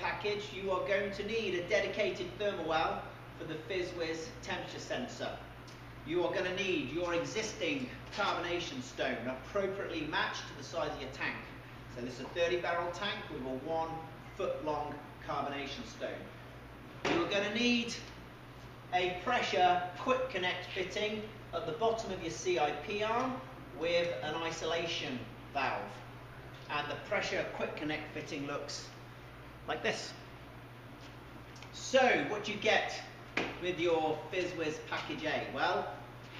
package, you are going to need a dedicated thermowell for the FizzWizz temperature sensor. You are going to need your existing carbonation stone appropriately matched to the size of your tank. So this is a 30 barrel tank with a one foot long carbonation stone. You're going to need a pressure quick connect fitting at the bottom of your CIP arm with an isolation valve. And the pressure quick connect fitting looks like this. So what do you get with your FizzWizz package A? Well,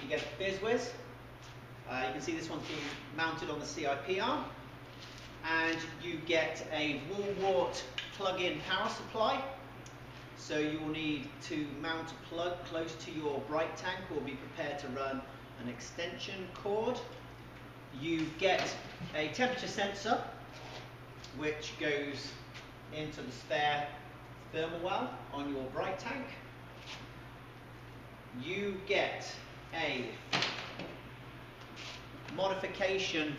you get FizzWizz. Uh, you can see this one's being mounted on the CIP arm. And you get a wall wart plug-in power supply. So you will need to mount a plug close to your bright tank or be prepared to run an extension cord. You get a temperature sensor which goes into the spare thermowell on your bright tank. You get a modification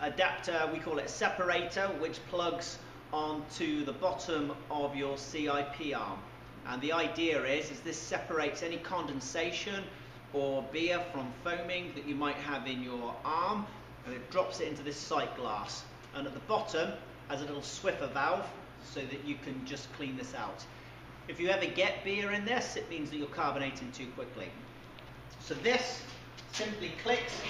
adapter, we call it separator, which plugs onto the bottom of your CIP arm. And the idea is, is this separates any condensation or beer from foaming that you might have in your arm, and it drops it into this sight glass. And at the bottom, has a little Swiffer valve, so that you can just clean this out. If you ever get beer in this, it means that you're carbonating too quickly. So this simply clicks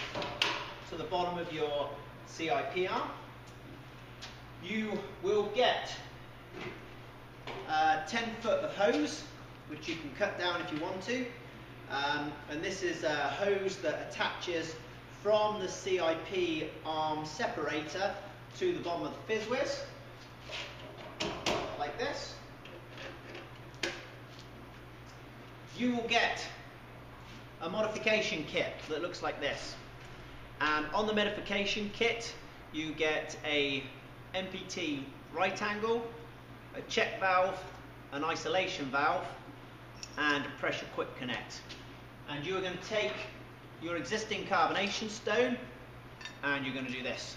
to the bottom of your CIP arm. You will get uh, 10 foot of hose, which you can cut down if you want to. Um, and this is a hose that attaches from the CIP arm separator to the bottom of the fizz FizzWizz, like this. You will get a modification kit that looks like this. And on the modification kit, you get a MPT right angle, a check valve, an isolation valve, and a pressure quick connect. And you're going to take your existing carbonation stone and you're going to do this.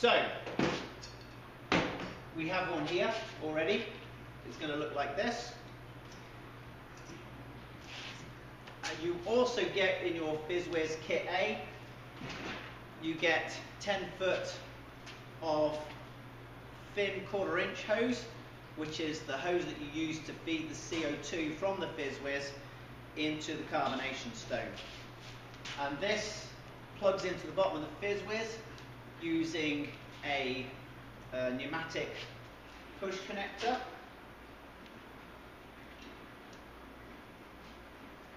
So, we have one here already. It's going to look like this. And you also get in your FizzWizz Kit A, you get 10 foot of thin quarter inch hose, which is the hose that you use to feed the CO2 from the FizzWizz into the carbonation stone. And this plugs into the bottom of the FizzWizz using a, a pneumatic push connector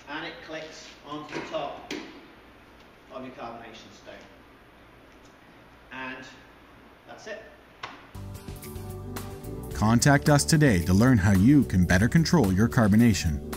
and it clicks onto the top of your carbonation stone. And that's it. Contact us today to learn how you can better control your carbonation.